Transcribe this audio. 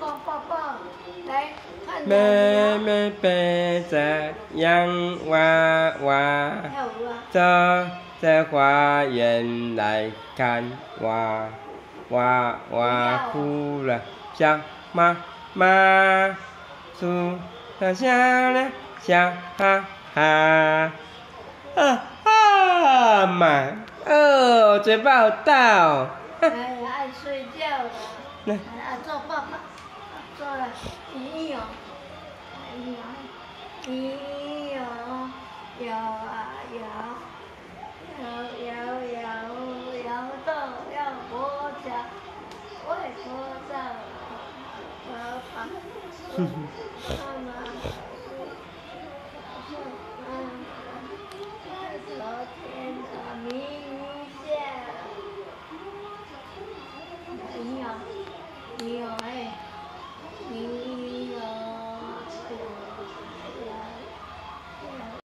抱抱抱，来看妹妹背着洋娃娃！走在花园来看娃娃娃哭了，小妈妈出了笑了，笑哈哈，啊啊妈，哦，嘴巴好大哦，爱睡觉了。来啊，做爸爸，做了，咦哟，哎呀，咦哟，摇啊摇，摇摇摇，摇到要国家，为国家，爸爸，妈妈。Ja.